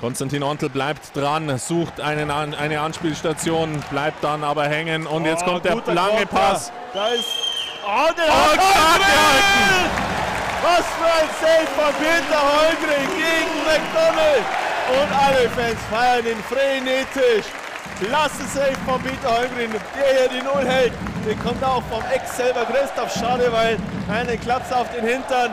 Konstantin Ontel bleibt dran, sucht einen, eine Anspielstation, bleibt dann aber hängen und jetzt oh, kommt der lange Konter. Pass. Da ist. Oh, der oh, hat! Was für ein Save von Peter Holgrin gegen McDonald! Und alle Fans feiern ihn frenetisch. Klasse Save von Peter Holmgren, der hier die Null hält. Der kommt auch vom Ex selber Christoph. Schade, weil eine Klaps auf den Hintern.